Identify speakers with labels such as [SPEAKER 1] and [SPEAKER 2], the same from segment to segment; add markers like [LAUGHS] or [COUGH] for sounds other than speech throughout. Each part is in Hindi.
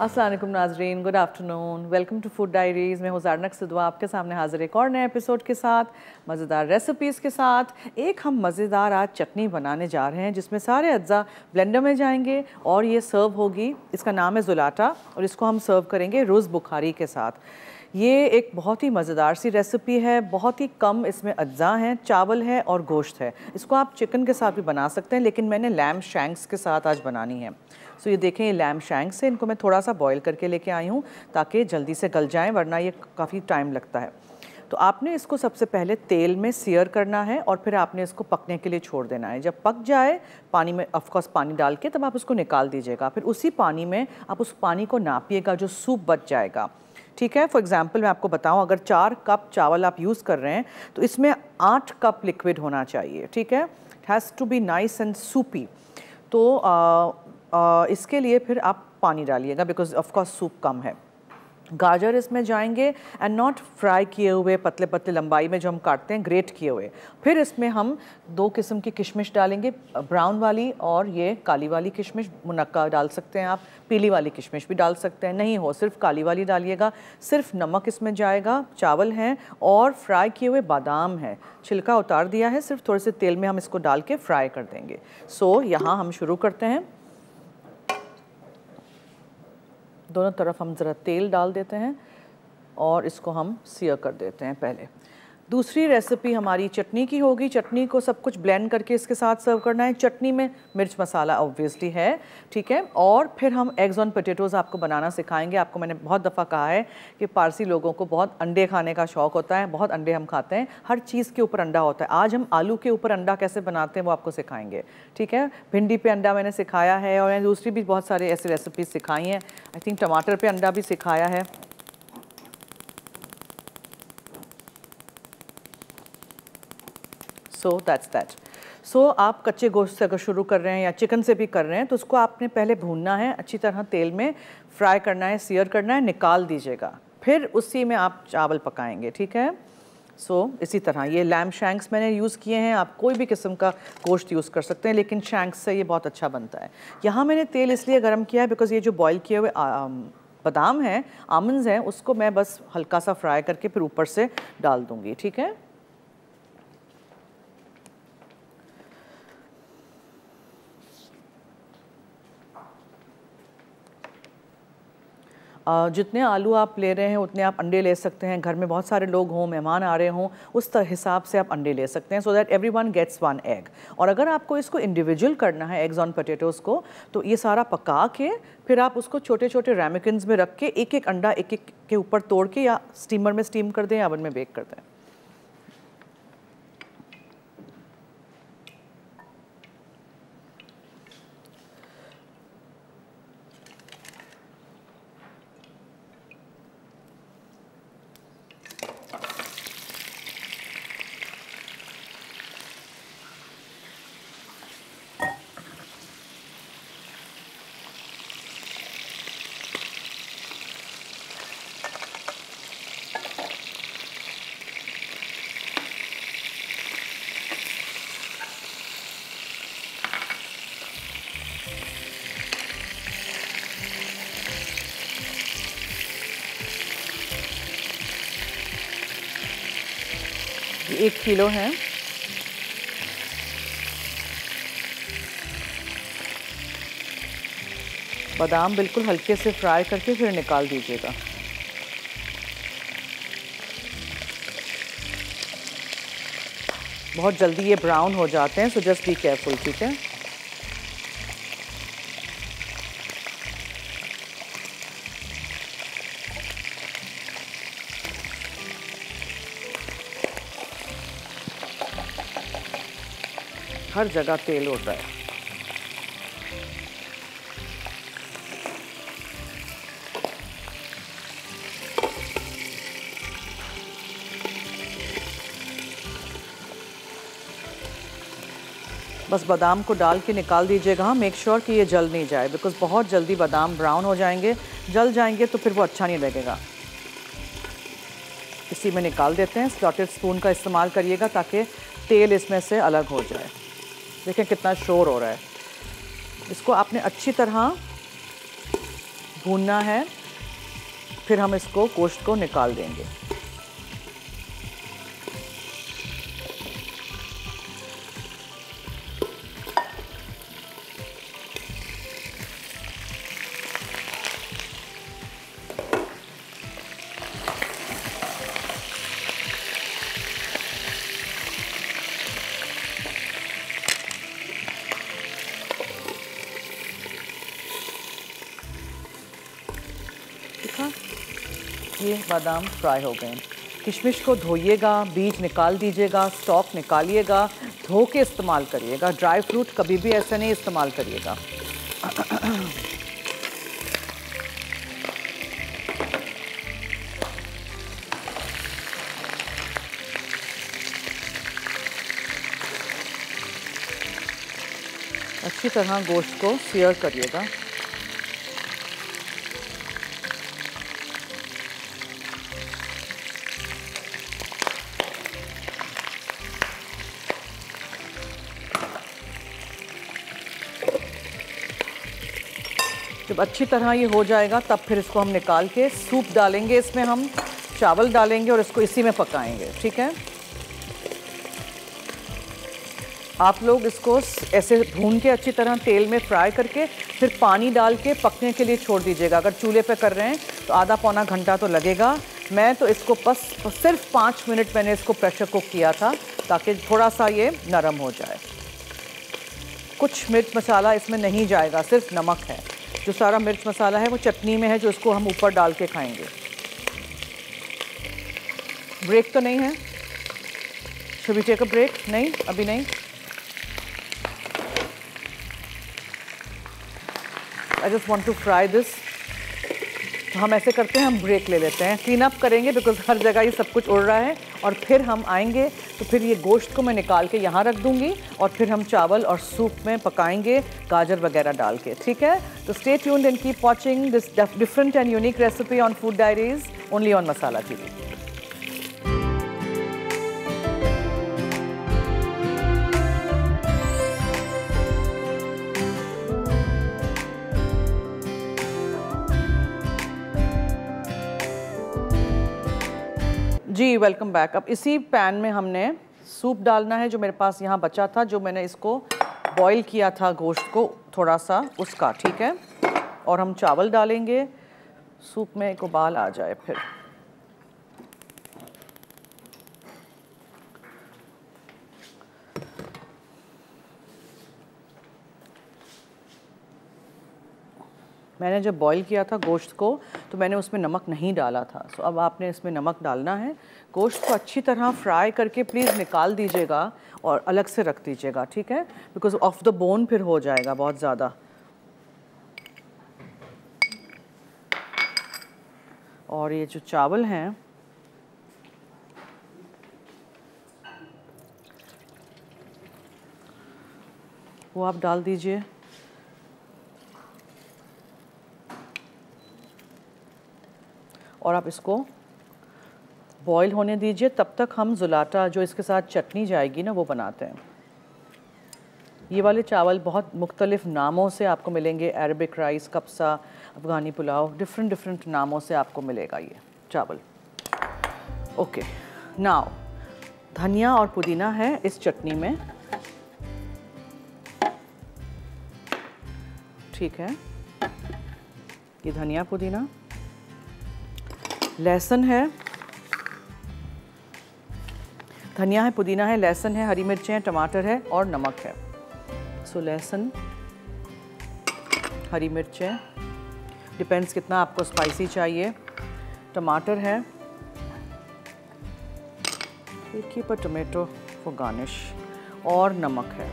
[SPEAKER 1] असलम नाजरीन, good afternoon. Welcome to food diaries. मैं हुजारनक सिद्वा आपके सामने हाजिर एक और नए एपिसोड के साथ, मज़ेदार रेसिपीज़ के साथ। एक हम मज़ेदार आज चटनी बनाने जा रहे हैं, जिसमें सारे अज्जा ब्लेंडर में जाएँगे और ये सर्व होगी। इसका नाम है जुलाटा और इसको हम सर्व करेंगे रोज़ बुखारी के साथ। ये एक बहुत ही मज़ेदार सी रेसिपी है, बहुत ही कम इसमें अज्जा हैं, चावल है और गोश्त है। इसको आप चिकन के साथ भी बना सकते हैं, लेकिन मैंने लैम शैंक्स के साथ आज बनानी है। सो ये देखें ये लैम शैंक्स है। इनको मैं थोड़ा सा बॉयल करके लेके आई हूँ ताकि जल्दी से गल जाएँ वरना ये काफ़ी टाइम लगता है। तो आपने इसको सबसे पहले तेल में सियर करना है और फिर आपने इसको पकने के लिए छोड़ देना है। जब पक जाए पानी में ऑफकोर्स पानी डाल के तब आप उसको निकाल दीजिएगा। फिर उसी पानी में आप उस पानी को नापिएगा जो सूप बच जाएगा। ठीक है? फॉर एग्ज़ाम्पल मैं आपको बताऊँ अगर चार कप चावल आप यूज़ कर रहे हैं तो इसमें आठ कप लिक्विड होना चाहिए। ठीक है? Has to be nice and soupy तो आ, इसके लिए फिर आप पानी डालिएगा बिकॉज़ ऑफकोर्स सूप कम है। गाजर इसमें जाएँगे एंड नॉट फ्राई किए हुए पतले पतले लंबाई में जो हम काटते हैं ग्रेट किए हुए। फिर इसमें हम दो किस्म की किशमिश डालेंगे ब्राउन वाली और ये काली वाली किशमिश मुनक्का डाल सकते हैं आप पीली वाली किशमिश भी डाल सकते हैं। नहीं हो सिर्फ़ काली वाली डालिएगा सिर्फ़ नमक इसमें जाएगा चावल हैं और फ्राई किए हुए बादाम हैं। छिलका उतार दिया है सिर्फ़ थोड़े से तेल में हम इसको डाल के फ्राई कर देंगे। सो so, यहाँ हम शुरू करते हैं। दोनों तरफ़ हम ज़रा तेल डाल देते हैं और इसको हम सिया कर देते हैं पहले। दूसरी रेसिपी हमारी चटनी की होगी। चटनी को सब कुछ ब्लेंड करके इसके साथ सर्व करना है। चटनी में मिर्च मसाला ऑब्वियसली है, ठीक है? और फिर हम एग्ज़ ऑन पोटेटोज़ आपको बनाना सिखाएँगे। आपको मैंने बहुत दफ़ा कहा है कि पारसी लोगों को बहुत अंडे खाने का शौक़ होता है, बहुत अंडे हम खाते हैं। हर चीज़ के ऊपर अंडा होता है। आज हम आलू के ऊपर अंडा कैसे बनाते हैं वो आपको सिखाएँगे, ठीक है? भिंडी पे अंडा मैंने सिखाया है और मैंने दूसरी भी बहुत सारी ऐसी रेसिपीज़ सिखाई हैं। आई थिंक टमाटर पर अंडा भी सिखाया है। सो दैट्स दैट सो आप कच्चे गोश्त से अगर शुरू कर रहे हैं या चिकन से भी कर रहे हैं तो उसको आपने पहले भूनना है अच्छी तरह तेल में फ्राई करना है सीयर करना है निकाल दीजिएगा। फिर उसी में आप चावल पकाएँगे ठीक है? सो so, इसी तरह। ये लैम शैंक्स मैंने यूज़ किए हैं आप कोई भी किस्म का गोश्त यूज़ कर सकते हैं लेकिन शैंक्स से ये बहुत अच्छा बनता है। यहाँ मैंने तेल इसलिए गर्म किया है बिकॉज़ ये जो बॉईल किए हुए बादाम हैं आमंड्स हैं उसको मैं बस हल्का सा फ्राई करके फिर ऊपर से डाल दूँगी ठीक है? जितने आलू आप ले रहे हैं, उतने आप अंडे ले सकते हैं। घर में बहुत सारे लोग हों, मेहमान आ रहे हों, उस हिसाब से आप अंडे ले सकते हैं so that every one gets one egg और अगर आपको इसको इंडिविजुअल करना है एग्स ऑन पोटेटोज़ को तो ये सारा पका के, फिर आप उसको छोटे छोटे रेमिकन्स में रख के एक एक अंडा एक एक के ऊपर तोड़ के या स्टीमर में स्टीम कर दें या अवन में बेक कर दें। एक किलो है। बादाम बिल्कुल हल्के से फ्राई करके फिर निकाल दीजिएगा। बहुत जल्दी ये ब्राउन हो जाते हैं सो जस्ट बी केयरफुल ठीक है? हर जगह तेल होता है। बस बादाम को डाल के निकाल दीजिएगा। मेक श्योर कि ये जल नहीं जाए बिकॉज़ बहुत जल्दी बादाम ब्राउन हो जाएँगे। जल जाएँगे तो फिर वो अच्छा नहीं लगेगा। इसी में निकाल देते हैं। स्लॉटेड स्पून का इस्तेमाल करिएगा ताकि तेल इसमें से अलग हो जाए। देखें कितना शोर हो रहा है। इसको आपने अच्छी तरह भूनना है, फिर हम इसको गोश्त को निकाल देंगे। बादाम फ्राई हो गए। किशमिश को धोइएगा, बीज निकाल दीजिएगा स्टॉक निकालिएगा, धो के इस्तेमाल करिएगा ड्राई फ्रूट कभी भी ऐसे नहीं इस्तेमाल करिएगा। अच्छी तरह गोश्त को सियर करिएगा। जब अच्छी तरह ये हो जाएगा, तब फिर इसको हम निकाल के सूप डालेंगे, इसमें हम चावल डालेंगे और इसको इसी में पकाएँगे, ठीक है? आप लोग इसको ऐसे भून के अच्छी तरह तेल में फ्राई करके फिर पानी डाल के पकने के लिए छोड़ दीजिएगा। अगर चूल्हे पे कर रहे हैं तो आधा पौना घंटा तो लगेगा। मैं तो इसको बस, सिर्फ़ पाँच मिनट मैंने इसको प्रेशर कुक किया था, ताकि थोड़ा सा ये नरम हो जाए। कुछ मिर्च मसाला इसमें नहीं जाएगा, सिर्फ़ नमक है। जो सारा मिर्च मसाला है, वो चटनी में है, जो इसको हम ऊपर डाल के खाएँगे। ब्रेक तो नहीं है? Should we take a break नहीं? अभी नहीं? I just want to fry this हम ऐसे करते हैं, हम ब्रेक ले लेते हैं। क्लीन अप करेंगे बिकॉज़ हर जगह ये सब कुछ उड़ रहा है और फिर हम आएँगे तो फिर ये गोश्त को मैं निकाल के यहाँ रख दूँगी और फिर हम चावल और सूप में पकाएँगे गाजर वगैरह डाल के, ठीक है? तो stay tuned and keep watching this different and unique recipe on food diaries only on Masala TV ji welcome back अब इसी पैन में हमने सूप डालना है जो मेरे पास यहाँ बचा था, जो मैंने इसको बॉईल किया था गोश्त को थोड़ा सा उसका, ठीक है? और हम चावल डालेंगे। सूप में एक उबाल आ जाए फिर। मैंने जब बॉईल किया था गोश्त को तो मैंने उसमें नमक नहीं डाला था। सो अब आपने इसमें नमक डालना है। गोश्त को अच्छी तरह फ्राई करके प्लीज़ निकाल दीजिएगा और अलग से रख दीजिएगा, ठीक है? बिकॉज़ ऑफ़ द बोन फिर हो जाएगा बहुत ज़्यादा। और ये जो चावल हैं, वो आप डाल दीजिए। और आप इसको बॉईल होने दीजिए, तब तक हम जुलाटा जो इसके साथ चटनी जाएगी ना, वो बनाते हैं। ये वाले चावल बहुत मुख्तलिफ़ नामों से आपको मिलेंगे। Arabic rice, kabsa, Afghani pulao different different नामों से आपको मिलेगा ये चावल। ओके नाव धनिया और पुदीना है इस चटनी में। ठीक है, ये धनिया पुदीना। लहसुन है धनिया है पुदीना है लहसुन है हरी मिर्चें हैं टमाटर है और नमक है। सो लहसुन हरी मिर्चें डिपेंड्स कितना आपको स्पाइसी चाहिए। टमाटर है keep a tomato for garnish और नमक है।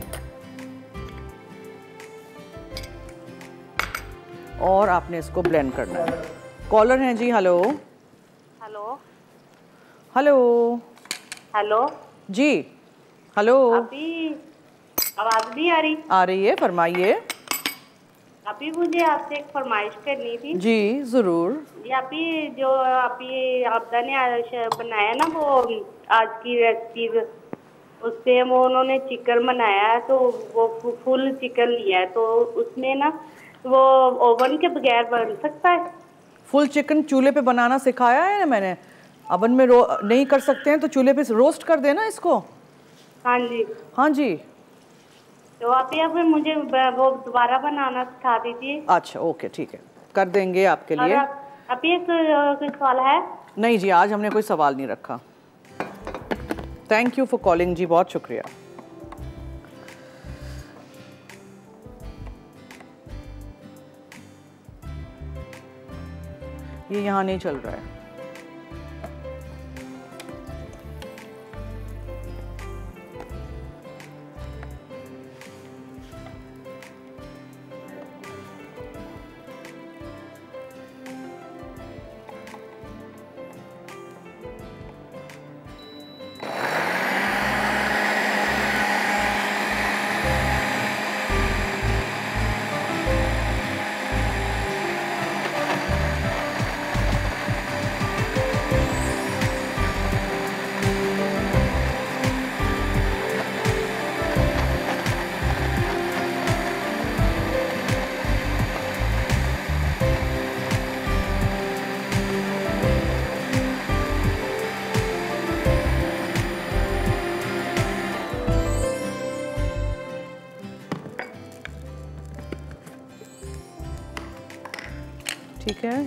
[SPEAKER 1] और आपने इसको ब्लेंड करना है। कॉलर हैं जी हेलो
[SPEAKER 2] हेलो
[SPEAKER 1] हेलो
[SPEAKER 2] हेलो।
[SPEAKER 1] जी हेलो।
[SPEAKER 2] अभी आवाज़ नहीं आ रही।
[SPEAKER 1] आ रही है फरमाइए।
[SPEAKER 2] अभी मुझे आपसे एक फरमाइश करनी थी।
[SPEAKER 1] जी ज़रूर।
[SPEAKER 2] अभी जो अभी आपदा ने बनाया ना वो आज की रेसिपी उससे वो उन्होंने चिकन बनाया है तो वो फुल चिकन लिया है तो उसमें ना वो ओवन के बगैर बन सकता है?
[SPEAKER 1] फुल चिकन चूल्हे पे बनाना सिखाया है ना मैंने? अवन में रो नहीं कर सकते हैं तो चूल्हे पे रोस्ट कर देना इसको।
[SPEAKER 2] हाँ जी।
[SPEAKER 1] हाँ जी।
[SPEAKER 2] तो आप या फिर मुझे वो दोबारा बनाना सिखा दीजिए।
[SPEAKER 1] अच्छा ओके ठीक है। कर देंगे आपके लिए।
[SPEAKER 2] ये कोई सवाल है?
[SPEAKER 1] नहीं जी आज हमने कोई सवाल नहीं रखा। थैंक यू फॉर कॉलिंग जी बहुत शुक्रिया। ये यहाँ नहीं चल रहा है।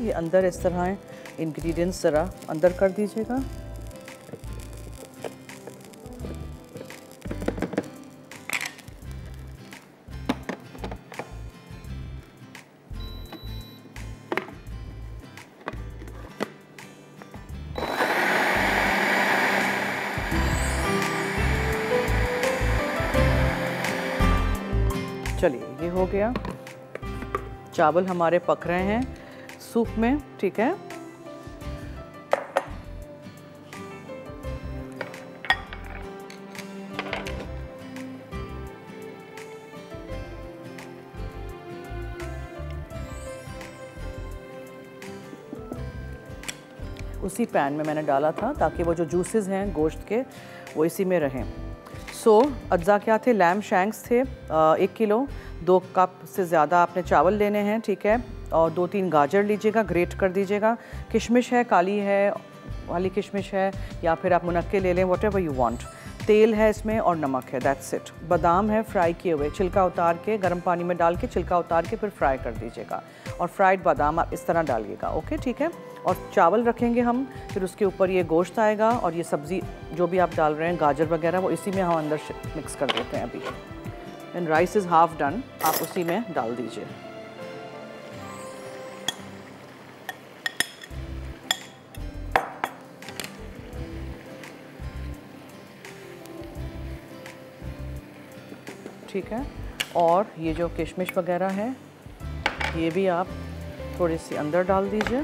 [SPEAKER 1] ये अंदर इस तरह है। इंग्रेडिएंट्स ज़रा अंदर कर दीजिएगा। चलिए, ये हो गया। चावल हमारे पक रहे हैं। सूप में ठीक है? उसी पैन में मैंने डाला था ताकि वो जो जूसेस हैं गोश्त के वो इसी में रहें। सो so, अज्जा क्या थे? लैम शैंक्स थे अ, एक किलो दो कप से ज़्यादा आपने चावल लेने हैं ठीक है? और दो तीन गाजर लीजिएगा, ग्रेट कर दीजिएगा। किशमिश है, काली है वाली किशमिश है, या फिर आप मुनक्के ले लें वट एवर यू वांट तेल है इसमें और नमक है दैट्स इट बादाम है फ्राई किए हुए, छिलका उतार के, गर्म पानी में डाल के, छिलका उतार के फिर फ्राई कर दीजिएगा। और फ्राइड बादाम आप इस तरह डालिएगा ओके ठीक है? और चावल रखेंगे हम, फिर उसके ऊपर ये गोश्त आएगा और ये सब्ज़ी जो भी आप डाल रहे हैं, गाजर वगैरह, वो इसी में हम अंदर मिक्स कर देते हैं अभी। And rice is half done आप उसी में डाल दीजिए। ठीक है? और ये जो किशमिश वगैरह है, ये भी आप थोड़ी सी अंदर डाल दीजिए।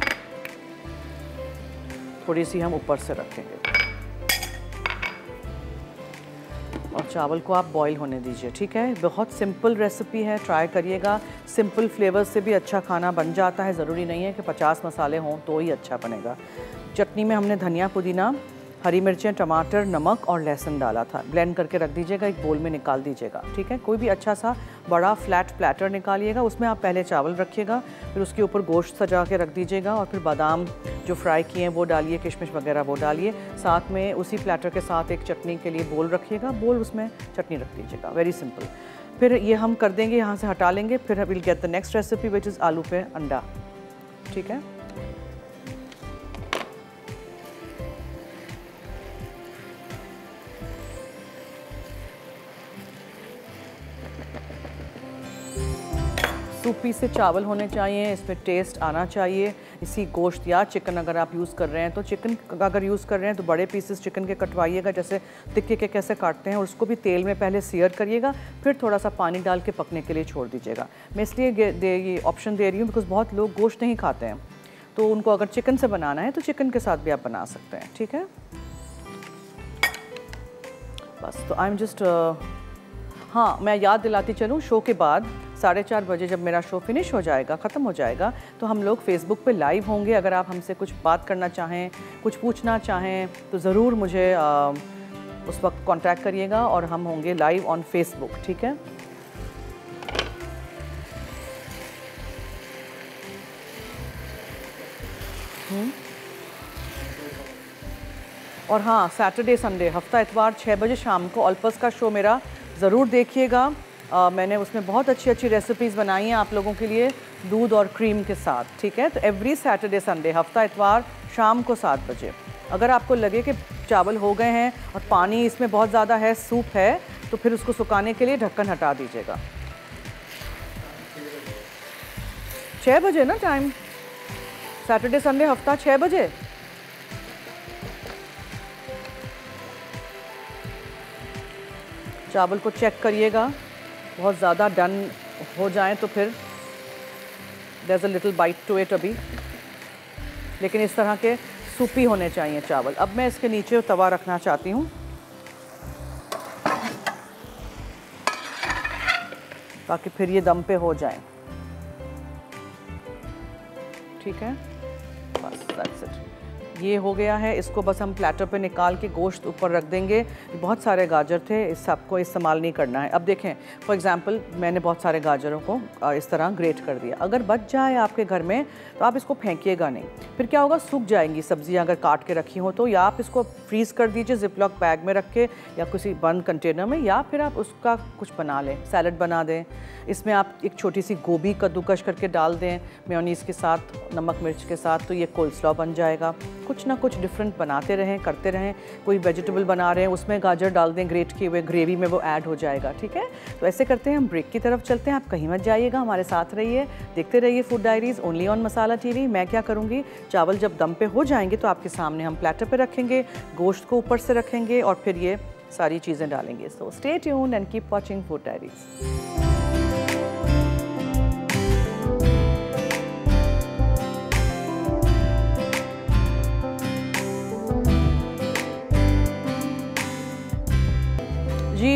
[SPEAKER 1] थोड़ी सी हम ऊपर से रखेंगे। और चावल को आप बॉईल होने दीजिए, ठीक है? बहुत सिंपल रेसिपी है ट्राई करिएगा। सिंपल फ्लेवर से भी अच्छा खाना बन जाता है। ज़रूरी नहीं है कि 50 मसाले हों तो ही अच्छा बनेगा। चटनी में हमने धनिया पुदीना हरी मिर्चें, टमाटर, नमक और लहसुन डाला था। ब्लेंड करके रख दीजिएगा, एक बोल में निकाल दीजिएगा, ठीक है? कोई भी अच्छा सा बड़ा फ्लैट प्लेटर निकालिएगा, उसमें आप पहले चावल रखिएगा, फिर उसके ऊपर गोश्त सजा के रख दीजिएगा और फिर बादाम जो फ्राई किए हैं वो डालिए, किशमिश वगैरह वो डालिए। साथ में उसी प्लेटर के साथ एक चटनी के लिए बोल रखिएगा बोल उसमें चटनी रख दीजिएगा वेरी सिंपल फिर ये हम कर देंगे, यहाँ से हटा लेंगे, फिर will get the next recipe which is आलू पे अंडा, ठीक है? सूपी से चावल होने चाहिए इसमें टेस्ट आना चाहिए। इसी गोश्त या चिकन अगर आप यूज़ कर रहे हैं तो चिकन अगर यूज़ कर रहे हैं तो बड़े पीसेस चिकन के कटवाइएगा, जैसे तिक्के के कैसे काटते हैं, और उसको भी तेल में पहले सियर करिएगा, फिर थोड़ा सा पानी डाल के पकने के लिए छोड़ दीजिएगा। मैं इसलिए ये ऑप्शन दे रही हूँ बिकॉज़ बहुत लोग गोश्त नहीं खाते हैं। तो उनको अगर चिकन से बनाना है तो चिकन के साथ भी आप बना सकते हैं, ठीक है? बस तो आई एम जस्ट हाँ मैं याद दिलाती चलूँ शो के बाद साढ़े चार बजे जब मेरा शो फिनिश हो जाएगा ख़त्म हो जाएगा तो हम लोग फेसबुक पे लाइव होंगे। अगर आप हमसे कुछ बात करना चाहें कुछ पूछना चाहें तो ज़रूर मुझे आ, उस वक्त कांटेक्ट करिएगा और हम होंगे लाइव ऑन फेसबुक ठीक है? हम्म। और हाँ सैटरडे संडे हफ़्ता इतवार छः बजे शाम को ऑल्पस का शो मेरा ज़रूर देखिएगा। मैंने उसमें बहुत अच्छी अच्छी रेसिपीज़ बनाई हैं आप लोगों के लिए दूध और क्रीम के साथ, ठीक है? तो एवरी सैटरडे संडे हफ़्ता, इतवार, शाम को सात बजे। अगर आपको लगे कि चावल हो गए हैं और पानी इसमें बहुत ज़्यादा है, सूप है तो फिर उसको सुखाने के लिए ढक्कन हटा दीजिएगा। छः बजे ना टाइम सैटरडे संडे हफ़्ता छः बजे? चावल को चेक करिएगा। बहुत ज़्यादा डन हो जाए तो फिर there a little bite to it अभी। लेकिन इस तरह के सूपी होने चाहिए चावल। अब मैं इसके नीचे तवा रखना चाहती हूँ। ताकि फिर ये दम पे हो जाए। ठीक है? बस दैट्स इट ये हो गया है। इसको बस हम प्लेटर पे निकाल के गोश्त ऊपर रख देंगे। बहुत सारे गाजर थे, इस सबको इस्तेमाल नहीं करना है। अब देखें फॉर एग्जांपल मैंने बहुत सारे गाजरों को इस तरह ग्रेट कर दिया। अगर बच जाए आपके घर में तो आप इसको फेंकिएगा नहीं। फिर क्या होगा? सूख जाएँगी सब्ज़ियाँ अगर काट के रखी हो तो या आप इसको फ्रीज़ कर दीजिए जिपलॉक बैग में रख के, या किसी बंद कंटेनर में, या फिर आप उसका कुछ बना लें सैलड बना दें। इसमें आप एक छोटी सी गोभी कद्दूकश करके डाल दें मेयोनीस के साथ, नमक मिर्च के साथ तो ये कोल्ड बन जाएगा। कुछ ना कुछ डिफरेंट बनाते रहें, करते रहें। कोई वेजिटेबल बना रहे हैं, उसमें गाजर डाल दें ग्रेट किए हुए ग्रेवी में वो ऐड हो जाएगा, ठीक है? तो ऐसे करते हैं, हम ब्रेक की तरफ़ चलते हैं। आप कहीं मत जाइएगा, हमारे साथ रहिए, देखते रहिए food diaries only on Masala TV मैं क्या करूँगी? चावल जब दम पे हो जाएँगे तो आपके सामने हम प्लेटर पे रखेंगे, गोश्त को ऊपर से रखेंगे और फिर ये सारी चीज़ें डालेंगे। So stay tune and keep watching food diaries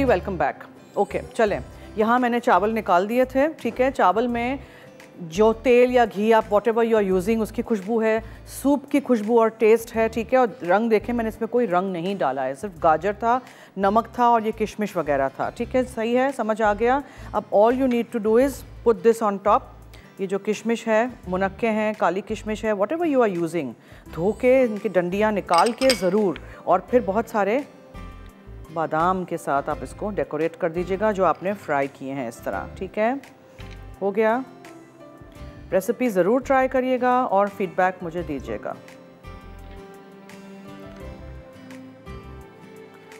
[SPEAKER 1] ji welcome back okay चलें। यहाँ मैंने चावल निकाल दिए थे, ठीक है? चावल में जो तेल या घी आप whatever you are using उसकी खुशबू है, सूप की खुशबू और टेस्ट है, ठीक है? और रंग देखें, मैंने इसमें कोई रंग नहीं डाला है। सिर्फ़ गाजर था, नमक था और ये किशमिश वगैरह था, ठीक है? सही है? समझ आ गया? अब all you need to do is put this on top ये जो किशमिश है, मुनक्के हैं, काली किशमिश है whatever you are using धो के इनकी डंडियाँ निकाल के ज़रूर और फिर बहुत सारे बादाम के साथ आप इसको डेकोरेट कर दीजिएगा, जो आपने फ्राई किए हैं इस तरह, ठीक है? हो गया। रेसिपी ज़रूर ट्राई करिएगा और फीडबैक मुझे दीजिएगा।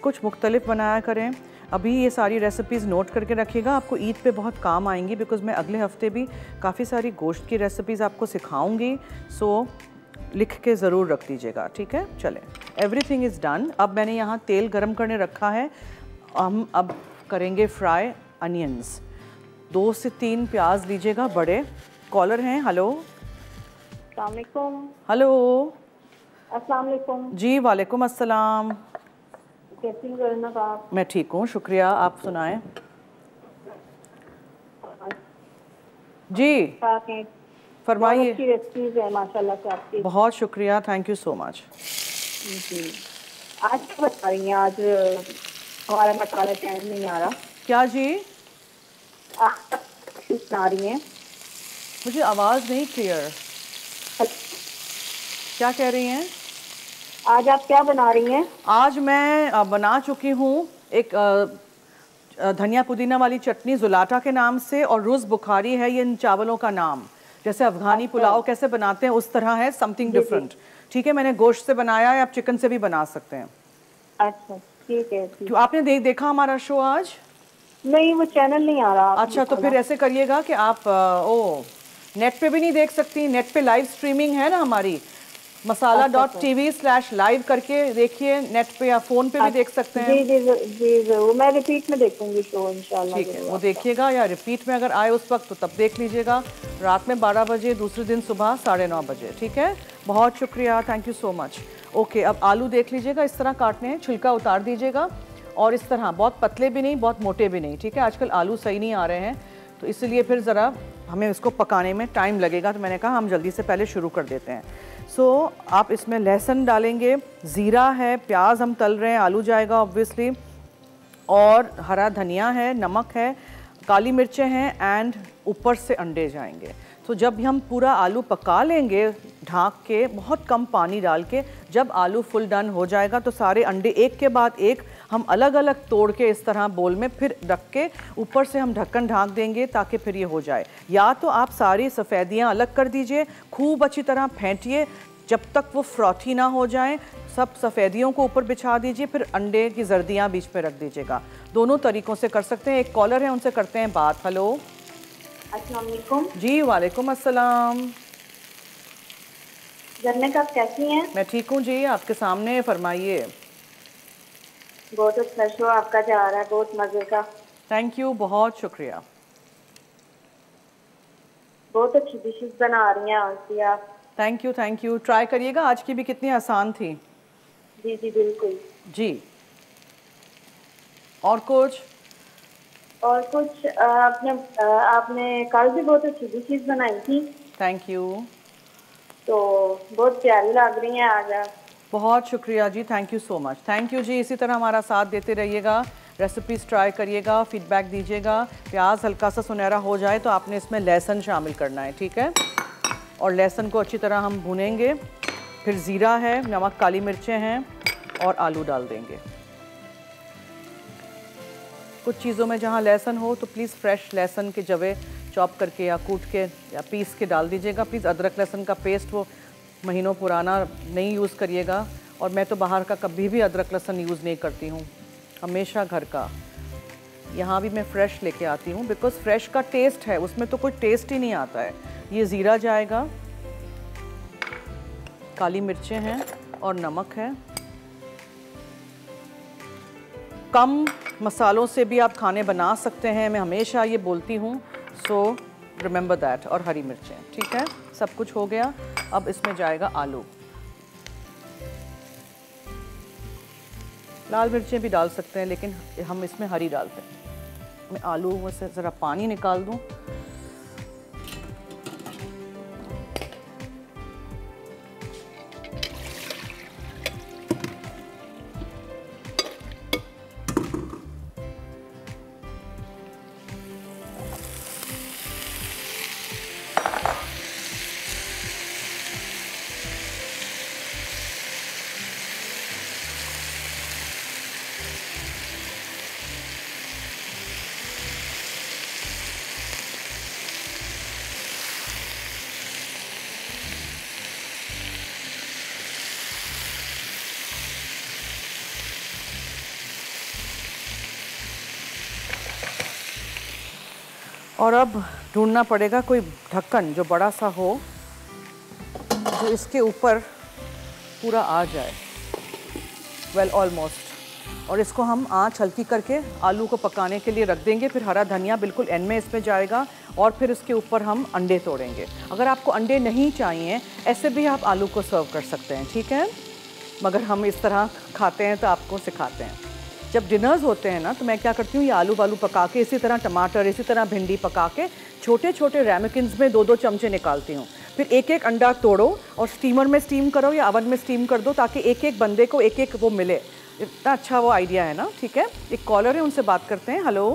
[SPEAKER 1] कुछ मुख्तलिफ़ बनाया करें। अभी ये सारी रेसिपीज़ नोट करके रखिएगा, आपको ईद पे बहुत काम आएँगी बिकॉज़ मैं अगले हफ़्ते भी काफ़ी सारी गोश्त की रेसिपीज़ आपको सिखाऊँगी। सो लिख के ज़रूर रख दीजिएगा ठीक है? चलें एवरीथिंग इज़ डन अब मैंने यहाँ तेल गरम करने रखा है। हम अब करेंगे फ्राई अनियंस दो से तीन प्याज लीजिएगा बड़े। कॉलर हैं हेलो हेलो जी वालेकुम अस्सलाम।
[SPEAKER 2] कैसी आप?
[SPEAKER 1] मैं ठीक हूँ शुक्रिया आप सुनाएँ। जी। फरमाइए।
[SPEAKER 2] माशाल्लाह से आपकी।
[SPEAKER 1] बहुत शुक्रिया थैंक यू सो मच
[SPEAKER 2] जी। आज क्या बता रही हैं? आज हमारा मसाला नहीं आ रहा।
[SPEAKER 1] क्या जी?
[SPEAKER 2] रही हैं?
[SPEAKER 1] मुझे आवाज़ नहीं क्लियर क्या कह रही हैं?
[SPEAKER 2] आज आप क्या बना रही हैं?
[SPEAKER 1] आज मैं बना चुकी हूँ एक धनिया पुदीना वाली चटनी जुलाटा के नाम से और रोज़ बुखारी है ये इन चावलों का नाम। जैसे अफगानी अच्छा। पुलाव कैसे बनाते हैं उस तरह है समथिंग डिफरेंट ठीक है मैंने गोश्त से बनाया है आप चिकन से भी बना सकते हैं।
[SPEAKER 2] अच्छा ठीक है
[SPEAKER 1] क्यों आपने देख देखा हमारा शो आज?
[SPEAKER 2] नहीं वो चैनल नहीं आ रहा
[SPEAKER 1] अच्छा तो फिर ऐसे करिएगा कि आप ओ नेट पे भी नहीं देख सकती नेट पे लाइव स्ट्रीमिंग है ना हमारी। Masala dot T V slash live करके देखिए नेट पे या फ़ोन पे भी देख सकते हैं।
[SPEAKER 2] जी जी जी ज़रूर। मैं रिपीट में देखूँगी शो इंशाल्लाह
[SPEAKER 1] ठीक है वो देखिएगा या रिपीट में अगर आए उस वक्त तो तब देख लीजिएगा। रात में बारह बजे दूसरे दिन सुबह साढ़े नौ बजे ठीक है? बहुत शुक्रिया thank you so much okay अब आलू देख लीजिएगा इस तरह काटने हैं छिलका उतार दीजिएगा। और इस तरह बहुत पतले भी नहीं बहुत मोटे भी नहीं ठीक है? आजकल आलू सही नहीं आ रहे हैं तो इसलिए फिर ज़रा हमें इसको पकाने में टाइम लगेगा तो मैंने कहा हम जल्दी से पहले शुरू कर देते हैं। सो so, आप इसमें लहसुन डालेंगे ज़ीरा है प्याज हम तल रहे हैं आलू जाएगा ऑब्वियसली और हरा धनिया है नमक है काली मिर्चें हैं एंड ऊपर से अंडे जाएँगे. तो जब हम पूरा आलू पका लेंगे ढाँक के बहुत कम पानी डाल के जब आलू फुल डन हो जाएगा तो सारे अंडे एक के बाद एक हम अलग अलग तोड़ के इस तरह बोल में फिर रख के ऊपर से हम ढक्कन ढाक देंगे ताकि फिर ये हो जाए। या तो आप सारी सफ़ेदियाँ अलग कर दीजिए खूब अच्छी तरह फेंटिए जब तक वो फ्रॉथी ना हो जाए सब सफ़ेदियों को ऊपर बिछा दीजिए फिर अंडे की जर्दियाँ बीच में रख दीजिएगा। दोनों तरीक़ों से कर सकते हैं। एक कॉलर है उनसे करते हैं बात। हेलो।
[SPEAKER 2] अस्सलाम
[SPEAKER 1] जी वालेकुम अस्सलाम।
[SPEAKER 2] जन्नत आप कैसी हैं?
[SPEAKER 1] मैं ठीक हूँ जी आपके सामने फरमाइए।
[SPEAKER 2] बहुत अच्छा शो आपका जा रहा है बहुत मज़े का।
[SPEAKER 1] थैंक यू बहुत शुक्रिया।
[SPEAKER 2] बहुत अच्छी डिशेस बना रही हैं आंटी आप।
[SPEAKER 1] Thank you thank you try करिएगा आज की भी कितनी आसान थी।
[SPEAKER 2] जी जी बिल्कुल।
[SPEAKER 1] जी। और कुछ?
[SPEAKER 2] और कुछ आपने आपने कल भी बहुत अच्छी डिशेस बनाई थी।
[SPEAKER 1] थैंक यू
[SPEAKER 2] तो बहुत प्यारी लग रही हैं आज आप।
[SPEAKER 1] बहुत शुक्रिया जी thank you so much thank you जी, इसी तरह हमारा साथ देते रहिएगा रेसिपीज़ ट्राई करिएगा फीडबैक दीजिएगा, प्याज हल्का सा सुनहरा हो जाए तो आपने इसमें लहसुन शामिल करना है, ठीक है? और लहसुन को अच्छी तरह हम भुनेंगे, फिर ज़ीरा है, नमक, काली मिर्चें हैं और आलू डाल देंगे। कुछ चीज़ों में जहाँ लहसुन हो तो प्लीज़ फ्रेश लहसुन के जवे चॉप करके या कूट के या पीस के डाल दीजिएगा प्लीज़ अदरक लहसुन का पेस्ट वो महीनों पुराना नहीं यूज़ करिएगा और मैं तो बाहर का कभी भी अदरक लहसन यूज़ नहीं करती हूँ। हमेशा घर का। यहाँ भी मैं फ़्रेश लेके आती हूँ बिकॉज़ फ्रेश का टेस्ट है, उसमें तो कोई टेस्ट ही नहीं आता है। ये ज़ीरा जाएगा, काली मिर्चें हैं और नमक है। कम मसालों से भी आप खाने बना सकते हैं, मैं हमेशा ये बोलती हूँ सो रिमेंबर दैट और हरी मिर्चें, ठीक है? सब कुछ हो गया, अब इसमें जाएगा आलू। लाल मिर्चें भी डाल सकते हैं, लेकिन हम इसमें हरी डालते हैं। मैं आलू में से ज़रा पानी निकाल दूँ और अब ढूंढना पड़ेगा कोई ढक्कन जो बड़ा सा हो जो इसके ऊपर पूरा आ जाए। वेल well, ऑलमोस्ट और इसको हम आँच हल्की करके आलू को पकाने के लिए रख देंगे फिर हरा धनिया बिल्कुल एंड में इसमें जाएगा और फिर इसके ऊपर हम अंडे तोड़ेंगे। अगर आपको अंडे नहीं चाहिए ऐसे भी आप आलू को सर्व कर सकते हैं ठीक है? मगर हम इस तरह खाते हैं तो आपको सिखाते हैं। जब डिनर्स होते हैं ना तो मैं क्या करती हूँ ये आलू वालू पका के इसी तरह टमाटर इसी तरह भिंडी पका के छोटे छोटे रेमिकिन्स में दो दो चमचे निकालती हूँ। फिर एक एक अंडा तोड़ो और स्टीमर में स्टीम करो या अवन में स्टीम कर दो ताकि एक एक बंदे को एक एक वो मिले। इतना अच्छा वो आइडिया है ना ठीक है? एक कॉलर है उनसे बात करते हैं। हेलो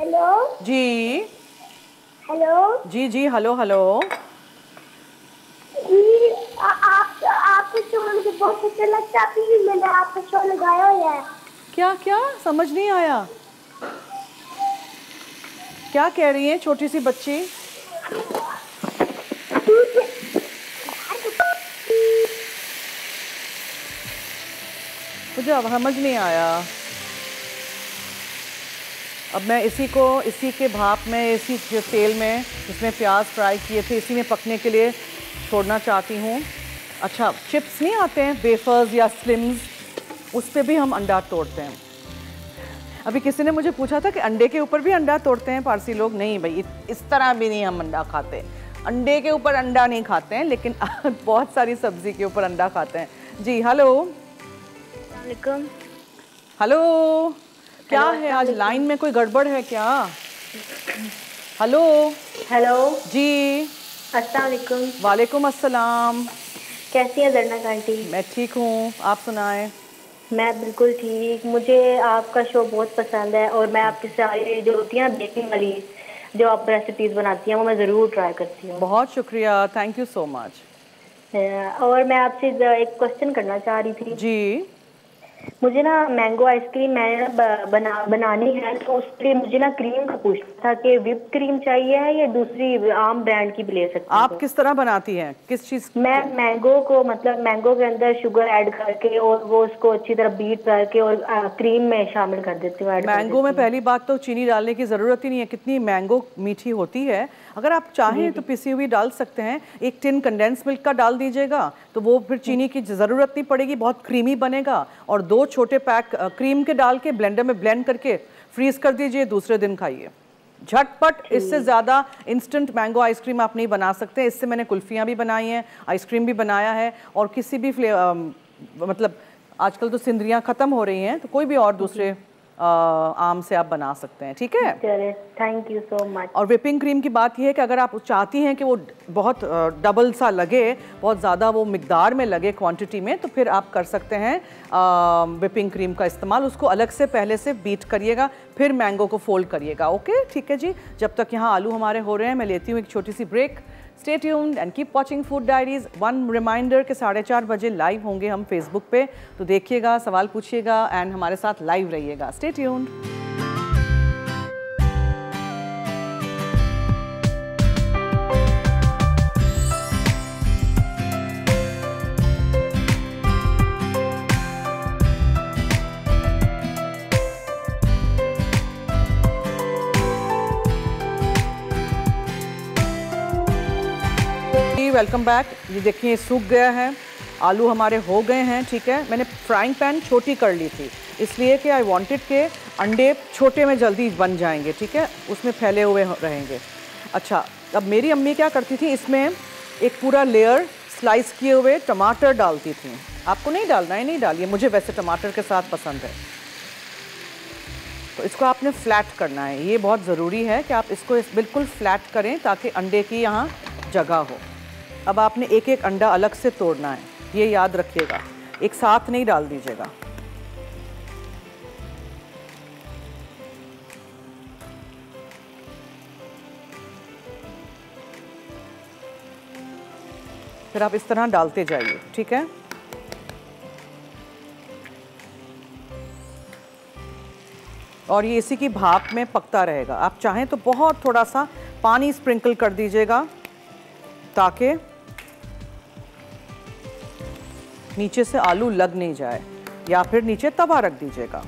[SPEAKER 2] हेलो
[SPEAKER 1] जी।
[SPEAKER 2] हेलो
[SPEAKER 1] जी जी हेलो हेलो
[SPEAKER 2] जी आ- आप आपका शो मुझे बहुत अच्छा लगता है। मैंने आपका शो लगाया हुआ है।
[SPEAKER 1] क्या क्या समझ नहीं आया। क्या कह रही है छोटी सी बच्ची? मुझे अब समझ नहीं आया। अब मैं इसी को, इसी के भाप में, इसी तेल में इसमें प्याज फ्राई किए थे, इसी में पकने के लिए छोड़ना चाहती हूँ। अच्छा चिप्स नहीं आते हैं? वेफर्स या स्लिम्स? उस पर भी हम अंडा तोड़ते हैं। अभी किसी ने मुझे पूछा था कि अंडे के ऊपर भी अंडा तोड़ते हैं पारसी लोग? नहीं भाई इस तरह भी नहीं हम अंडा खाते। अंडे के ऊपर अंडा नहीं खाते हैं लेकिन [LAUGHS] बहुत सारी सब्ज़ी के ऊपर अंडा खाते हैं। जी हेलो।
[SPEAKER 2] वालेकुम।
[SPEAKER 1] हेलो। क्या है आज? लाइन में कोई गड़बड़ है क्या? हेलो।
[SPEAKER 2] हेलो।
[SPEAKER 1] जी।
[SPEAKER 2] अस्सलाम वालेकुम
[SPEAKER 1] वालेकुम अस्सलाम।
[SPEAKER 2] कैसी है जरना आंटी?
[SPEAKER 1] मैं ठीक हूँ आप सुनाएँ।
[SPEAKER 2] मैं बिल्कुल ठीक। मुझे आपका शो बहुत पसंद है और मैं आपकी सारी जो होती है बेकिंग वाली जो आप रेसिपीज़ बनाती हैं वो मैं ज़रूर ट्राई करती हूँ।
[SPEAKER 1] बहुत शुक्रिया। थैंक यू सो मच
[SPEAKER 3] और मैं आपसे एक क्वेश्चन करना चाह रही थी।
[SPEAKER 1] जी।
[SPEAKER 3] मुझे ना मैंगो आइसक्रीम मैंने ना बना बनानी है तो उसके लिए मुझे ना क्रीम का पूछना था कि विप क्रीम चाहिए है या दूसरी आम ब्रांड की भी ले सकती
[SPEAKER 1] आप किस तरह बनाती हैं? किस चीज़
[SPEAKER 3] मैं मैंगो को मतलब मैंगो के अंदर शुगर ऐड करके और वो उसको अच्छी तरह बीट करके और आ, क्रीम में शामिल कर देती हूँ
[SPEAKER 1] मैंगो में पहली बात तो चीनी डालने की ज़रूरत ही नहीं है। कितनी मैंगो मीठी होती है अगर आप चाहें तो पिसी हुई डाल सकते हैं। एक टिन कंडेंस मिल्क का डाल दीजिएगा तो वो फिर चीनी की ज़रूरत नहीं पड़ेगी बहुत क्रीमी बनेगा। और दो छोटे पैक क्रीम के डाल के ब्लेंडर में ब्लेंड करके फ्रीज कर दीजिए दूसरे दिन खाइए। झटपट इससे ज़्यादा इंस्टेंट मैंगो आइसक्रीम आप नहीं बना सकते। इससे मैंने कुल्फियाँ भी बनाई हैं आइसक्रीम भी बनाया है और किसी भी फ्ले मतलब आजकल तो सिंदरियाँ ख़त्म हो रही हैं तो कोई भी और दूसरे आम से आप बना सकते हैं ठीक है?
[SPEAKER 3] थैंक यू सो मच
[SPEAKER 1] और विपिंग क्रीम की बात यह है कि अगर आप चाहती हैं कि वो बहुत डबल सा लगे बहुत ज़्यादा वो मिकदार में लगे क्वांटिटी में तो फिर आप कर सकते हैं विपिंग क्रीम का इस्तेमाल। उसको अलग से पहले से बीट करिएगा फिर मैंगो को फोल्ड करिएगा ओके ठीक है जी? जब तक यहाँ आलू हमारे हो रहे हैं मैं लेती हूँ एक छोटी सी break stay tuned and keep watching food diaries one reminder के साढ़े चार बजे लाइव होंगे हम फेसबुक पे। तो देखिएगा, सवाल पूछिएगा एंड हमारे साथ लाइव रहिएगा। स्टे ट्यून्ड जी वेलकम बैक ये देखिए, सूख गया है। आलू हमारे हो गए हैं, ठीक है? मैंने फ्राइंग पैन छोटी कर ली थी। इसलिए कि आई वांटेड के अंडे छोटे में जल्दी बन जाएँगे, ठीक है? उसमें फैले हुए रहेंगे। अच्छा अब मेरी अम्मी क्या करती थी? इसमें एक पूरा लेयर स्लाइस किए हुए टमाटर डालती थी। आपको नहीं डालना है? नहीं डालिए। मुझे वैसे टमाटर के साथ पसंद है। तो इसको आपने फ्लैट करना है। ये बहुत ज़रूरी है कि आप इसको इस बिल्कुल फ्लैट करें ताकि अंडे की यहाँ जगह हो। अब आपने एक एक अंडा अलग से तोड़ना है। ये याद रखिएगा। एक साथ नहीं डाल दीजिएगा। फिर आप इस तरह डालते जाइए, ठीक है? और ये इसी की भाप में पकता रहेगा। आप चाहें तो बहुत थोड़ा सा पानी स्प्रिंकल कर दीजिएगा, ताकि नीचे से आलू लग नहीं जाए, या फिर नीचे तवा रख दीजिएगा।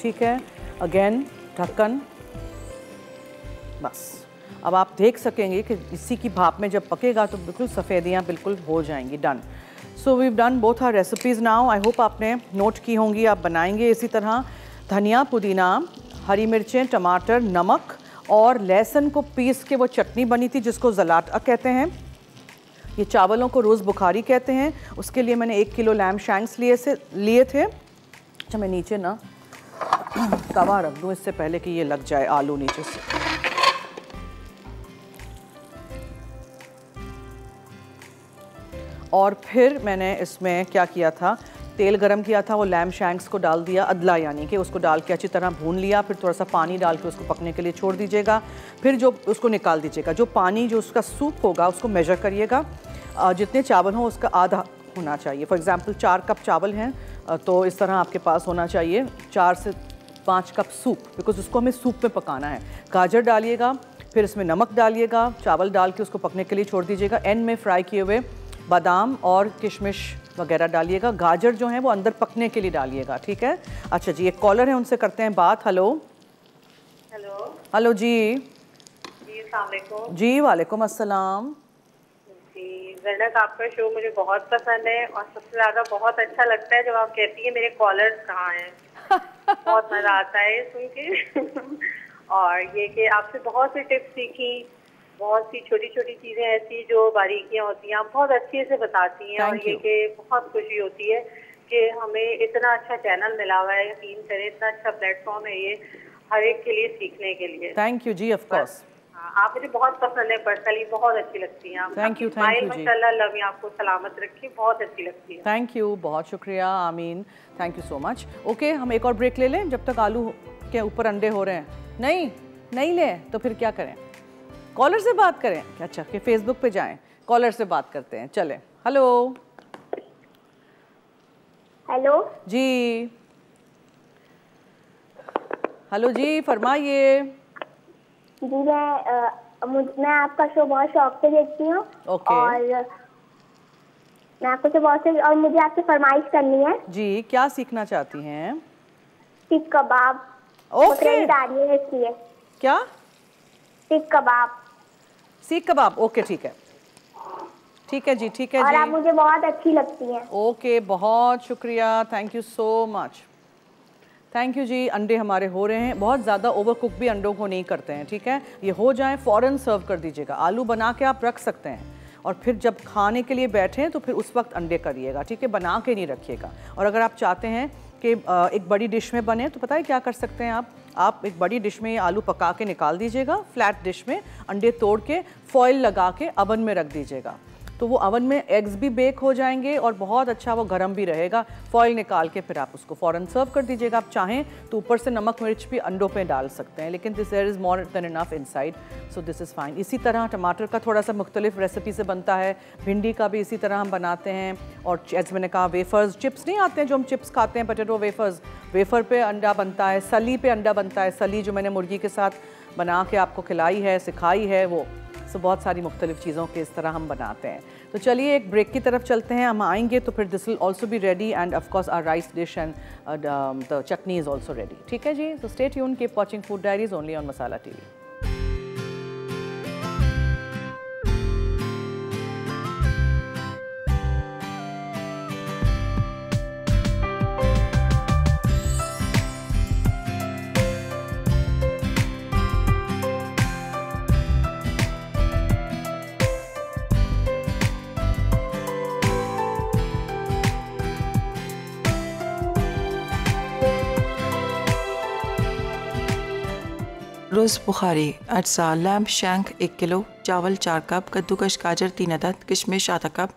[SPEAKER 1] ठीक है अगेन ढक्कन। बस। अब आप देख सकेंगे कि इसी की भाप में जब पकेगा तो बिल्कुल सफ़ेदियाँ बिल्कुल हो जाएँगी done so we done both our recipes now I hope आपने नोट की होंगी, आप बनाएँगे इसी तरह. धनिया, पुदीना, हरी मिर्चें, टमाटर, नमक और लहसुन को पीस के वो चटनी बनी थी जिसको जलाटा कहते हैं. ये चावलों को रोज़ बुखारी कहते हैं. उसके लिए मैंने एक किलो लैम शैंक्स लिए से, लिए थे. अच्छा मैं नीचे ना [CLEARS THROAT] तवा रख दूँ इससे पहले कि ये लग जाए आलू नीचे से. और फिर मैंने इसमें क्या किया था? तेल गरम किया था, वो लैम शैंक्स को डाल दिया, अदला यानी कि उसको डाल के अच्छी तरह भून लिया, फिर थोड़ा सा पानी डाल के उसको पकने के लिए छोड़ दीजिएगा। फिर जो उसको निकाल दीजिएगा, जो पानी, जो उसका सूप होगा, उसको मेजर करिएगा। जितने चावल हों, उसका आधा होना चाहिए। फॉर एग्ज़ाम्पल चार कप चावल हैं तो इस तरह आपके पास होना चाहिए चार से पाँच कप सूप बिकॉज़ उसको हमें सूप में पकाना है। गाजर डालिएगा, फिर इसमें नमक डालिएगा, चावल डाल के उसको पकने के लिए छोड़ दीजिएगा। एंड में फ्राई किए हुए बादाम और किशमिश वगैरह डालिएगा। गाजर जो है वो अंदर पकने के लिए डालिएगा ठीक है? अच्छा जी एक कॉलर है उनसे करते हैं बात। हेलो
[SPEAKER 2] हेलो
[SPEAKER 1] हेलो जी।
[SPEAKER 2] जी
[SPEAKER 1] वालेकुम अस्सलाम।
[SPEAKER 2] जी आपका शो मुझे बहुत पसंद है और सबसे ज़्यादा बहुत अच्छा लगता है जब आप कहती है मेरे कॉलर्स कहाँ हैं? [LAUGHS] बहुत मज़ा आता है सुन के। और ये कि आपसे बहुत सी टिप्स सीखी बहुत सी छोटी छोटी चीज़ें ऐसी जो बारीकियाँ होती हैं आप बहुत अच्छे से बताती हैं और ये. कि बहुत खुशी होती है कि हमें इतना अच्छा चैनल मिला हुआ है यकीन करें इतना अच्छा प्लेटफॉर्म है ये हर एक के लिए सीखने के लिए।
[SPEAKER 1] थैंक यू जी ऑफ़ कोर्स
[SPEAKER 2] हाँ, आप मुझे बहुत पसंद है पर्सनली बहुत अच्छी लगती हैं।
[SPEAKER 1] Thank
[SPEAKER 2] smile,
[SPEAKER 1] you जी।
[SPEAKER 2] माशाल्लाह अल्लाह भी आपको सलामत रखी बहुत अच्छी लगती है।
[SPEAKER 1] थैंक यू बहुत शुक्रिया आमीन। Thank you so much okay हम एक और ब्रेक ले लें जब तक आलू के ऊपर अंडे हो रहे हैं। नहीं नहीं लें तो फिर क्या करें? कॉलर से बात करें। अच्छा कि फेसबुक पे जाएँ। कॉलर से बात करते हैं। चले। हेलो
[SPEAKER 4] हेलो
[SPEAKER 1] जी। हेलो जी फरमाइए।
[SPEAKER 4] जी मैं अ, मैं आपका शो बहुत शौक से देखती हूँ।
[SPEAKER 1] ओके।
[SPEAKER 4] और मैं आपको शो बहुत से और मुझे आपसे फरमाइश करनी है।
[SPEAKER 1] जी क्या सीखना चाहती हैं?
[SPEAKER 4] सीख कबाब
[SPEAKER 1] ओके।
[SPEAKER 4] आ है
[SPEAKER 1] क्या?
[SPEAKER 4] सीख कबाब।
[SPEAKER 1] सीख कबाब? ओके ठीक है। ठीक है जी ठीक है
[SPEAKER 4] और आप
[SPEAKER 1] जी
[SPEAKER 4] मुझे बहुत अच्छी लगती हैं।
[SPEAKER 1] ओके बहुत शुक्रिया। Thank you so much thank you जी अंडे हमारे हो रहे हैं। बहुत ज़्यादा ओवर कुक भी अंडों को नहीं करते हैं ठीक है? ये हो जाए फ़ौरन सर्व कर दीजिएगा। आलू बना के आप रख सकते हैं। और फिर जब खाने के लिए बैठें तो फिर उस वक्त अंडे करिएगा ठीक है? बना के नहीं रखिएगा। और अगर आप चाहते हैं कि एक बड़ी डिश में बने तो पता है क्या कर सकते हैं आप? आप एक बड़ी डिश में ये आलू पका के निकाल दीजिएगा, फ्लैट डिश में, अंडे तोड़ के फॉइल लगा के अवन में रख दीजिएगा। तो वो अवन में एग्स भी बेक हो जाएँगे और बहुत अच्छा वो गर्म भी रहेगा। फॉइल निकाल के फिर आप उसको फ़ौरन सर्व कर दीजिएगा। आप चाहें तो ऊपर से नमक मिर्च भी अंडों पे डाल सकते हैं, लेकिन this there is more than enough inside so this is fine इसी तरह टमाटर का थोड़ा सा मुख्तलिफ़ रेसिपी से बनता है। भिंडी का भी इसी तरह हम बनाते हैं, और जैसे मैंने कहा वेफर्स चिप्स नहीं आते हैं जो हम चिप्स खाते हैं पटेटो वेफर्स वेफर पे अंडा बनता है, सली पे अंडा बनता है। सली जो मैंने मुर्गी के साथ बना के आपको खिलाई है, सिखाई है, वो सो बहुत सारी मुख्तलिफ़ चीज़ों के इस तरह हम बनाते हैं। तो चलिए एक ब्रेक की तरफ़ चलते हैं। हम आएँगे तो फिर दिस विल ऑल्सो भी ready and of course our rice dish and the chutney is also ready ठीक है जी? तो स्टेट यून keep watching food diaries only on Masala TV
[SPEAKER 5] रोज़ बुखारी अज्जा लैम्प शैंक, एक किलो, चावल, चार कप, कद्दूकश, गाजर, तीन अदद, किशमिश, आधा कप।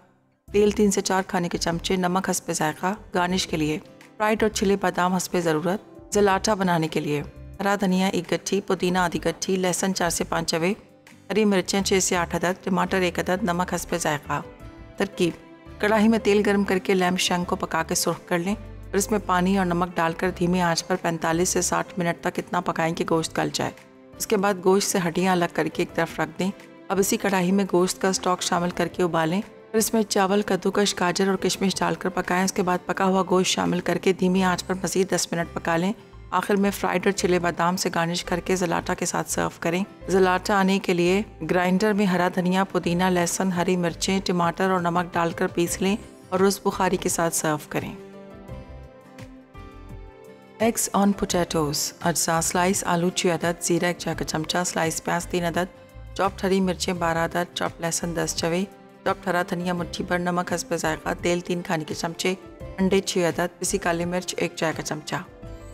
[SPEAKER 5] तेल, तीन से चार खाने के चमचे, नमक, हंसपे जायका, गार्निश के लिए। फ्राइड और छिले बादाम, हंसपे ज़रूरत, जलाटा बनाने के लिए। हरा धनिया, एक गट्ठी, पुदीना, आधी गट्ठी, लहसुन, चार से पाँच चवे, हरी मिर्चें छः से आठ अदद, टमाटर, एक अदद, नमक, हंसपे जायका। तरकीब। कढ़ाई में तेल गर्म करके लैम्प शैंक को पका के सुर्ख कर लें और इसमें पानी और नमक डालकर धीमी आँच पर 45 से 60 मिनट तक इतना पकाएँ कि गोश्त गल जाए। उसके बाद गोश्त से हड्डियाँ अलग करके एक तरफ़ रख दें। अब इसी कढ़ाई में गोश्त का स्टॉक शामिल करके उबालें। और इसमें चावल, कद्दूकश, गाजर और किशमिश डालकर पकाएँ। उसके बाद पका हुआ गोश्त शामिल करके धीमी आँच पर मजीद दस मिनट पका लें। आखिर में फ्राइड और छिले बादाम से गार्निश करके जलाटा के साथ सर्व करें। जलाटा आने के लिए ग्राइंडर में हरा धनिया, पुदीना, लहसुन, हरी मिर्चें, टमाटर और नमक डालकर पीस लें और रोज़ बुखारी के साथ सर्व करें। एग्स ऑन पोटैटोज अज्जा स्लाइस आलू छः अदद जीरा एक चाय का चमचा स्लाइस प्याज तीन अदद चॉप्ड हरी मिर्चें बारह अदद चॉप्ड लहसुन दस चवे चॉप्ड हरा धनिया मुट्ठी भर नमक हंसपे जायका तेल तीन खाने के चमचे अंडे छः अदद पिसी काली मिर्च एक चाय का चमचा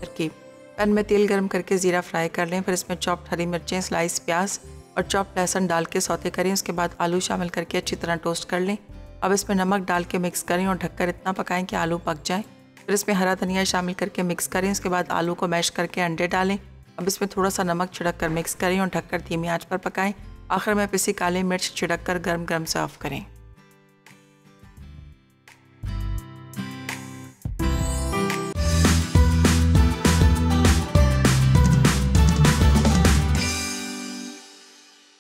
[SPEAKER 5] तरकीब पैन में तेल गर्म करके ज़ीरा फ्राई कर लें फिर इसमें चॉप्ड हरी मिर्चें स्लाइस प्याज और चॉप्ड लहसुन डाल के सौते करें उसके बाद आलू शामिल करके अच्छी तरह टोस्ट कर लें अब इसमें नमक डाल के मिक्स करें और ढककर इतना पकाएँ कि आलू पक जाए फिर इसमें हरा धनिया शामिल करके मिक्स करें। उसके बाद आलू को मैश करके अंडे डालें। अब इसमें थोड़ा सा नमक छिड़क कर मिक्स करें और ढककर धीमी आँच पर पकाएँ। आखिर में पिसी काली मिर्च छिड़क कर गर्म गर्म सर्व करें।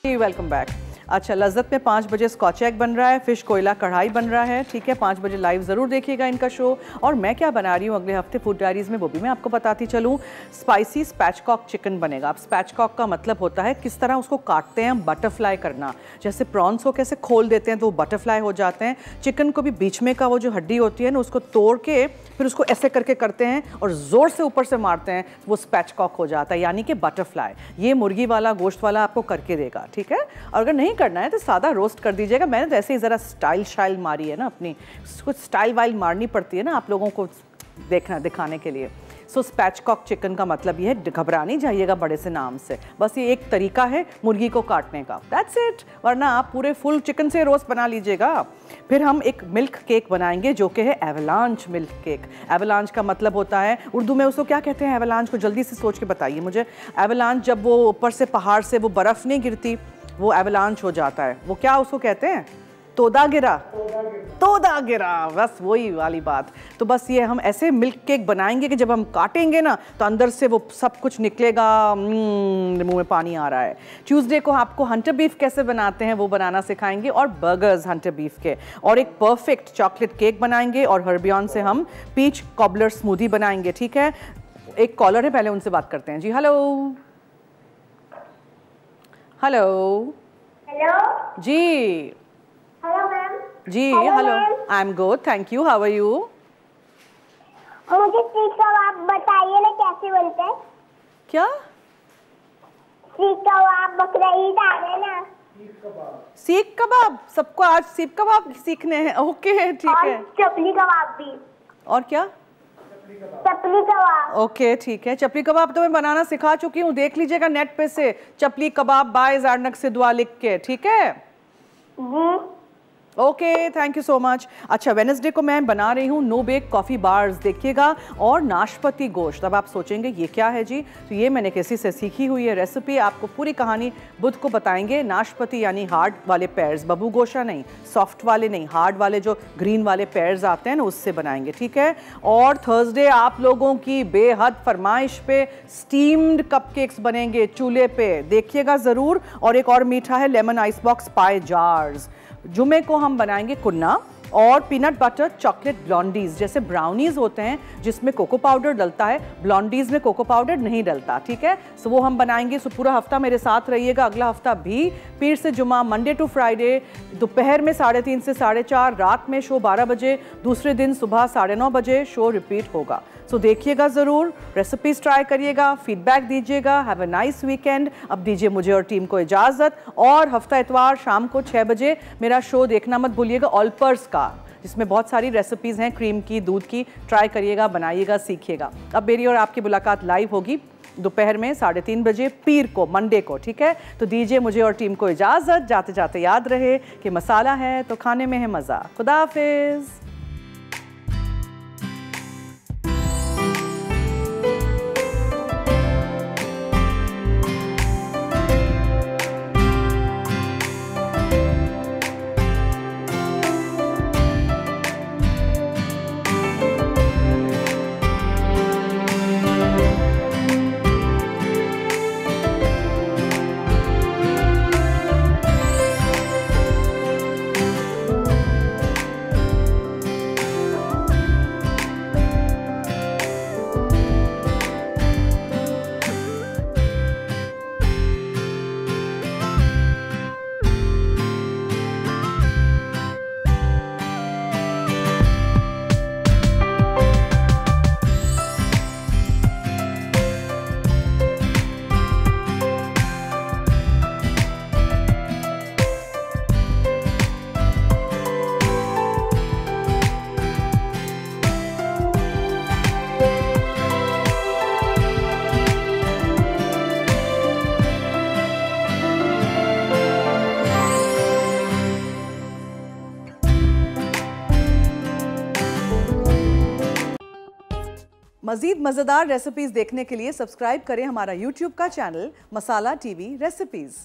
[SPEAKER 1] वेलकम बैक अच्छा लज्जत में पाँच बजे स्कॉच एग बन रहा है फ़िश कोयला कढ़ाई बन रहा है, ठीक है, पाँच बजे लाइव ज़रूर देखिएगा इनका शो और मैं क्या बना रही हूँ अगले हफ़्ते फ़ूड डायरीज़ में, वो भी मैं आपको बताती चलूँ। स्पाइसी स्पैचकॉक चिकन बनेगा। अब स्पैचकॉक का मतलब होता है किस तरह उसको काटते हैं बटरफ्लाई करना। जैसे प्रॉन्स को कैसे खोल देते हैं तो वो बटरफ्लाई हो जाते हैं। चिकन को भी बीच में का वो जो हड्डी होती है ना, उसको तोड़ के फिर उसको ऐसे करके करते हैं और ज़ोर से ऊपर से मारते हैं, वो स्पैचकॉक हो जाता है, यानी कि बटरफ्लाई ये मुर्गी वाला, गोश्त वाला आपको करके देगा, ठीक है? और अगर नहीं करना है तो सादा रोस्ट कर दीजिएगा। मैंने तो ऐसे ही ज़रा स्टाइल शाइल मारी है ना अपनी। कुछ स्टाइल वाइल मारनी पड़ती है ना आप लोगों को देखना, दिखाने के लिए। सो स्पैचकॉक चिकन का मतलब ये है घबरा नहीं जाइएगा बड़े से नाम से। बस ये एक तरीका है मुर्गी को काटने का। दैट्स इट वरना आप पूरे फुल चिकन से रोस्ट बना लीजिएगा। फिर हम एक मिल्क केक बनाएँगे जो कि है एवलांच मिल्क केक एवलांच का मतलब होता है, उर्दू में उसको क्या कहते हैं एवलांच को जल्दी से सोच के बताइए मुझे। एवलांच जब वो ऊपर से पहाड़ से वो बर्फ़ नहीं गिरती वो एवलांच हो जाता है। वो क्या उसको कहते हैं? तोदा गिरा। तोदा गिरा। बस वही वाली बात। तो बस ये हम ऐसे मिल्क केक बनाएँगे कि जब हम काटेंगे ना तो अंदर से वो सब कुछ निकलेगा। हम्म, मुँह में पानी आ रहा है। ट्यूसडे को आपको हंटर बीफ कैसे बनाते हैं वो बनाना सिखाएँगे। और बर्गर्स हंटर बीफ के। और एक परफेक्ट चॉकलेट केक बनाएँगे और हर्बियन से हम पीच कॉबलर स्मूदी बनाएँगे ठीक है? एक कॉलर है पहले उनसे बात करते हैं। जी हेलो हेलो
[SPEAKER 4] हेलो
[SPEAKER 1] जी
[SPEAKER 4] hello ma'am
[SPEAKER 1] ji hello I am good thank you how are you
[SPEAKER 4] मुझे सीख कबाब बताइए ना कैसे बनते हैं?
[SPEAKER 1] क्या?
[SPEAKER 4] सीख कबाब बकरा ईद आ रहे ना।
[SPEAKER 1] सीख कबाब सबको आज सीख कबाब सीखने हैं? ओके ठीक
[SPEAKER 4] और
[SPEAKER 1] है।
[SPEAKER 4] चपली कबाब भी।
[SPEAKER 1] और क्या?
[SPEAKER 4] चपली कबाब।
[SPEAKER 1] ओके ठीक है। चपली कबाब तो मैं बनाना सिखा चुकी हूँ। देख लीजिएगा नेट पे से। चपली कबाब बाय जारनक से दुआ लिख के ठीक है?
[SPEAKER 4] जी।
[SPEAKER 1] Okay thank you so much अच्छा वेनसडे को मैं बना रही हूँ नो बेक कॉफ़ी बार्स देखिएगा, और नाशपति गोश्त। अब आप सोचेंगे, ये क्या है जी? तो ये मैंने किसी से सीखी हुई है रेसिपी आपको पूरी कहानी बुध को बताएँगे। नाशपति यानी हार्ड वाले पैर्स बबू गोशा नहीं सॉफ्ट वाले नहीं हार्ड वाले जो ग्रीन वाले पैर्स आते हैं ना, उससे बनाएँगे, ठीक है? और थर्सडे आप लोगों की बेहद फरमाइश पे स्टीम्ड कपकेक्स बनेंगे चूल्हे पे। देखिएगा ज़रूर, और एक और मीठा है lemon ice box pie jars जुमे को हम बनाएँगे कुन्ना और पीनट बटर चॉकलेट ब्लॉन्डीज जैसे ब्राउनीज होते हैं, जिसमें कोको पाउडर डलता है। ब्लॉन्डीज में कोको पाउडर नहीं डलता, ठीक है? सो वो हम बनाएँगे। सो पूरा हफ़्ता मेरे साथ रहिएगा, अगला हफ़्ता भी। पीर से जुमा मंडे टू फ्राइडे दोपहर में साढ़े तीन से साढ़े चार, रात में शो बारह बजे, दूसरे दिन सुबह साढ़े नौ बजे, शो रिपीट होगा। सो देखिएगा ज़रूर रेसिपीज़ ट्राई करिएगा फीडबैक दीजिएगा हैव अ नाइस वीकेंड अब दीजिए मुझे और टीम को इजाज़त और हफ़्ता इतवार शाम को छः बजे मेरा शो देखना मत भूलिएगा ऑल्पर्स का, जिसमें बहुत सारी रेसिपीज़ हैं क्रीम की, दूध की ट्राई करिएगा, बनाइएगा, सीखिएगा। अब मेरी और आपकी मुलाकात लाइव होगी दोपहर में साढ़े तीन बजे, पीर को, मंडे को, ठीक है? तो दीजिए मुझे और टीम को इजाज़त जाते जाते याद रहे कि मसाला है तो खाने में है मज़ा। खुदा हाफिज़। मज़ीद मज़ेदार रेसिपीज़ देखने के लिए सब्सक्राइब करें हमारा यूट्यूब का चैनल मसाला टीवी रेसिपीज़